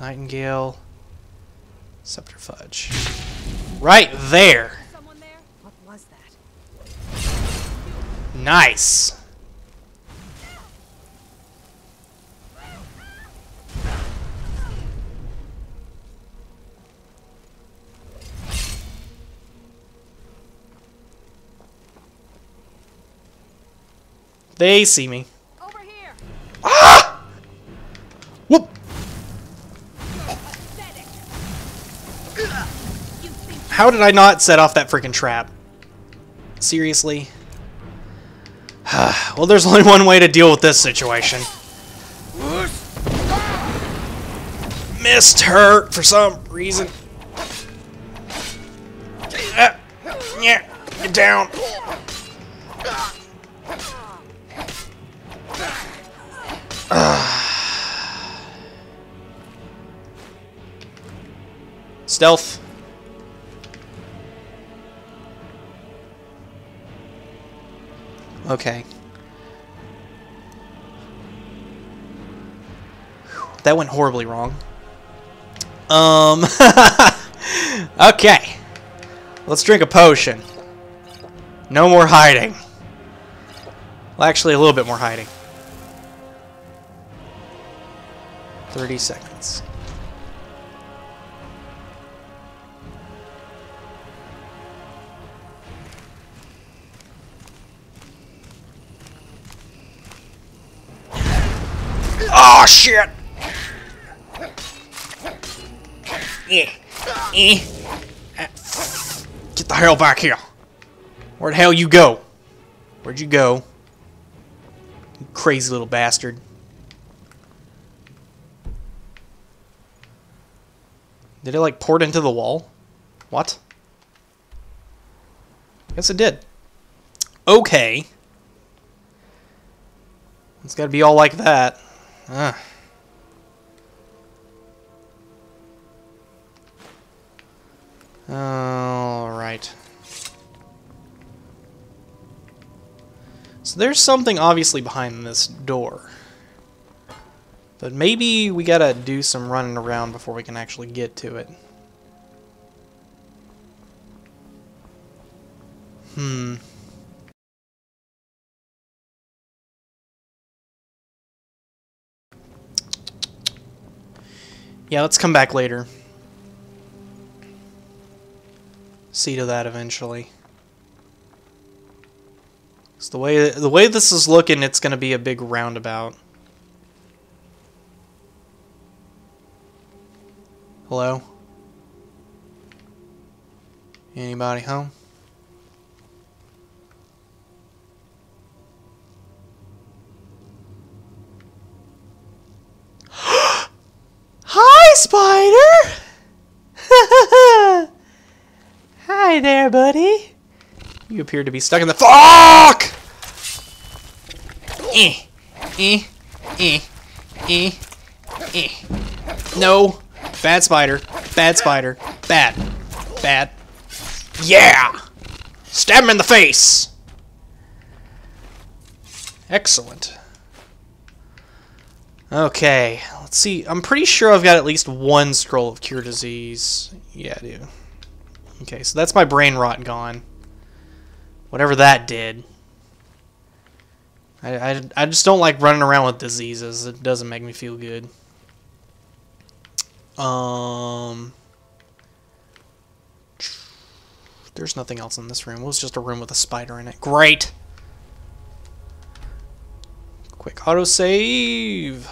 Nightingale. Subterfudge. Right there. Someone there? What was that? Nice. They see me. Over here. Ah! Whoop! How did I not set off that freaking trap? Seriously? well, there's only one way to deal with this situation. Missed her for some reason. Ah, Yeah, get down. Stealth. Okay. That went horribly wrong. Um. okay. Let's drink a potion. No more hiding. Well, actually, a little bit more hiding. 30 seconds. Oh shit! Eh, eh. Get the hell back here! Where the hell you go? Where'd you go? You crazy little bastard. Did it like port into the wall? What? Guess it did. Okay. It's gotta be all like that. Ah. Alright. So there's something obviously behind this door. But maybe we gotta do some running around before we can actually get to it. Hmm. Yeah, let's come back later. See to that eventually. 'Cause the way the way this is looking, it's gonna be a big roundabout. Hello? Anybody home? Hi, Spider! Hi there, buddy. You appear to be stuck in the fuck. Eh, eh, eh, eh, eh. No, bad spider, bad spider, bad, bad. Yeah, stab him in the face. Excellent. Okay, let's see. I'm pretty sure I've got at least one scroll of cure disease. Yeah, I do. Okay, so that's my brain rot gone. Whatever that did. I, I, I just don't like running around with diseases. It doesn't make me feel good. Um... There's nothing else in this room. It was just a room with a spider in it. Great! Quick autosave.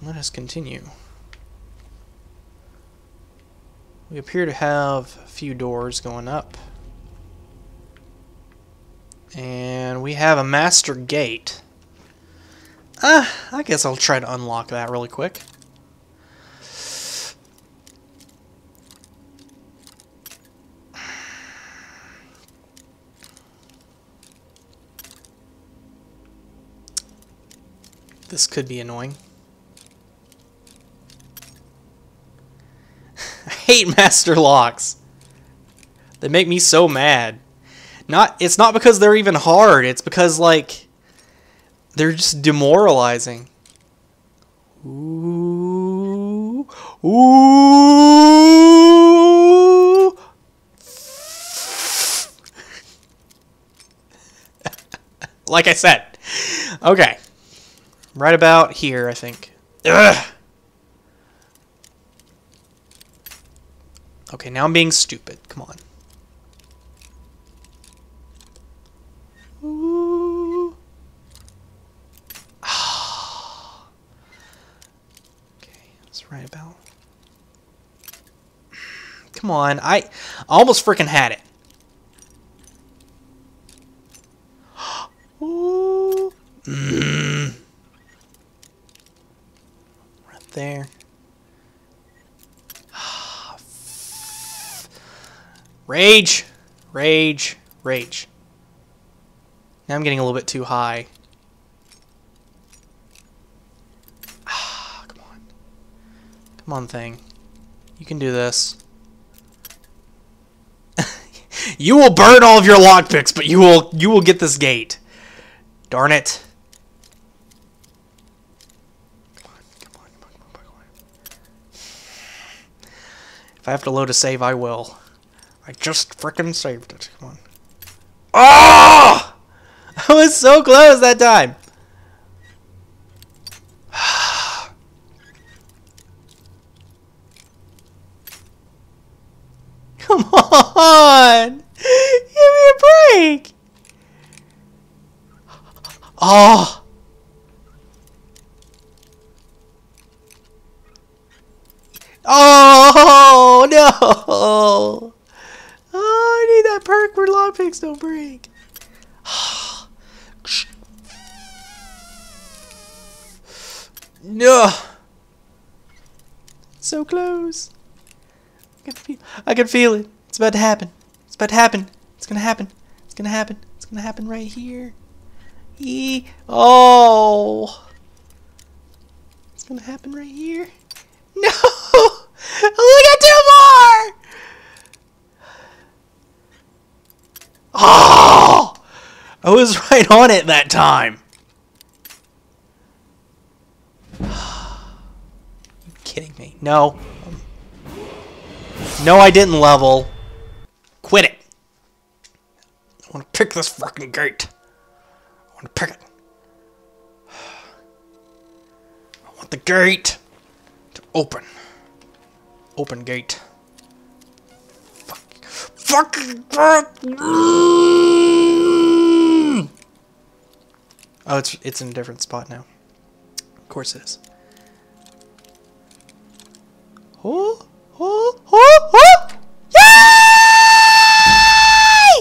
Let us continue. We appear to have a few doors going up. And we have a master gate. Ah, I guess I'll try to unlock that really quick. This could be annoying. I hate master locks. They make me so mad. Not it's not because they're even hard, it's because like they're just demoralizing. Ooh. Ooh. like I said. Okay. Right about here, I think. Ugh. Okay, now I'm being stupid. Come on. Okay, that's right about. Come on, I, almost freaking had it. Mm. Right there. Rage! Rage! Rage. Now I'm getting a little bit too high. Ah, come on. Come on, thing. You can do this. you will burn all of your lockpicks, but you will you will get this gate. Darn it. If I have to load a save, I will. I just frickin' saved it. Come on. Oh! I was so close that time. Come on! Give me a break! Ah! Oh! Oh no! I need that perk where lockpicks don't break. no. So close. I can feel. I can feel it. It's about to happen. It's about to happen. It's gonna happen. It's gonna happen. It's gonna happen right here. E. Oh. It's gonna happen right here. No. Look at two more. Oh! I was right on it that time. you kidding me? No. No, I didn't level. Quit it. I want to pick this fucking gate. I want to pick it. I want the gate to open. Open gate. Fucking. Oh, it's it's in a different spot now. Of course it is. Oh, oh, oh, oh!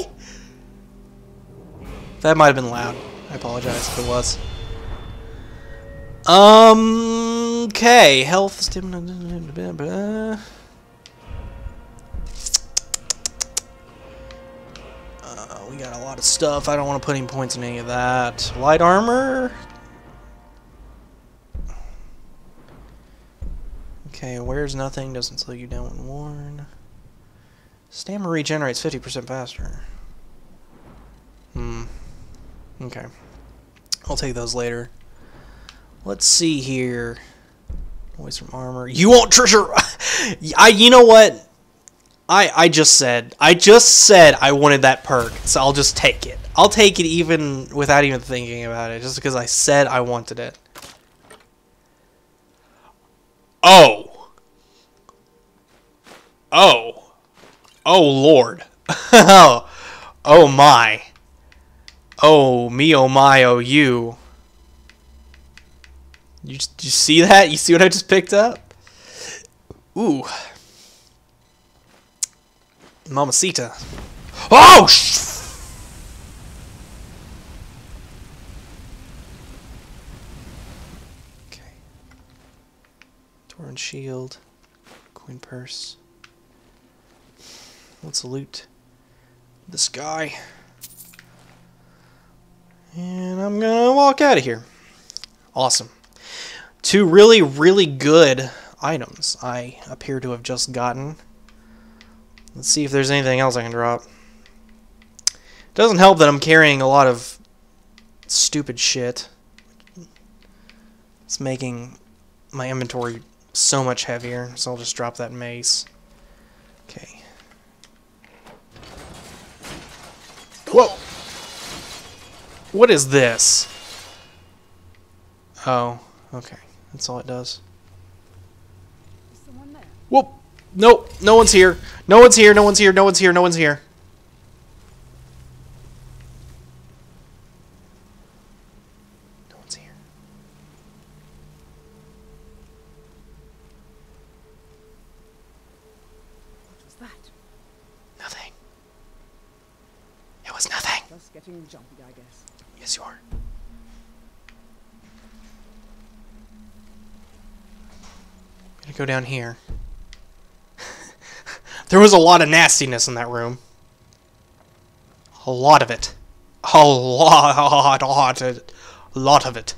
Yay! That might have been loud. I apologize if it was. Um. Okay. Health stamina. Lot of stuff. I don't want to put any points in any of that. Light armor. Okay, wears nothing. Doesn't slow you down when worn. Stamina regenerates 50% faster. Hmm. Okay. I'll take those later. Let's see here. Noise from armor. You won't treasure. I. You know what? I I just said I just said I wanted that perk, so I'll just take it. I'll take it even without even thinking about it, just because I said I wanted it. Oh. Oh. Oh Lord. oh. Oh my. Oh me oh my oh you. You, you see that? You see what I just picked up? Ooh. Mamacita. Oh! Sh okay. Torn shield. Coin purse. Let's loot this guy. And I'm gonna walk out of here. Awesome. Two really, really good items I appear to have just gotten. Let's see if there's anything else I can drop. It Doesn't help that I'm carrying a lot of stupid shit. It's making my inventory so much heavier, so I'll just drop that mace. Okay. Whoa! What is this? Oh, okay. That's all it does. Is someone there? Whoop! Nope, no one's here. No one's here, no one's here, no one's here, no one's here. No one's here. What was that? Nothing. It was nothing. Just getting jumpy, I guess. Yes, you are. Gonna go down here. There was a lot of nastiness in that room. A lot of it. A lot, lot, lot, a lot of it.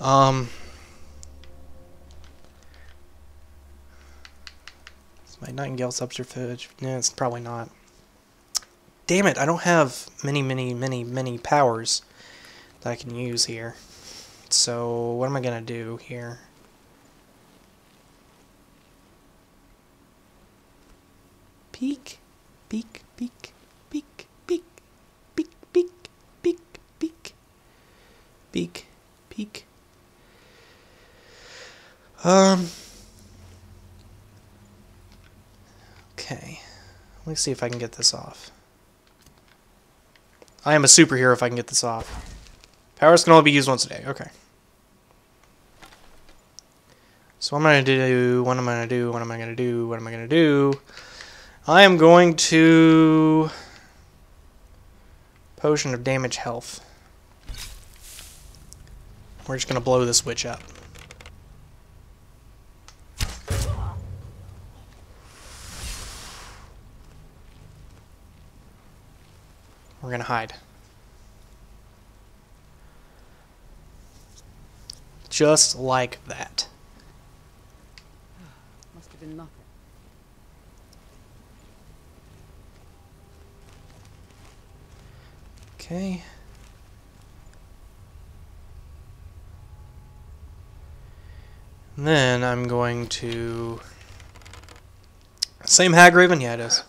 Um. Is my nightingale subterfuge? No, it's probably not. Damn it, I don't have many, many, many, many powers that I can use here. So, what am I gonna do here? Peek, peek, peek, peek, peek, peek, peek, peek, peek, peek, peek. Um. Okay. Let me see if I can get this off. I am a superhero if I can get this off. Powers can only be used once a day. Okay. So what am I going to do? What am I going to do? What am I going to do? What am I going to do? I am going to... Potion of damage health. We're just going to blow this witch up. We're going to hide. Just like that. Must have been nothing. Okay. And then I'm going to... Same Hagraven? Yeah, it is.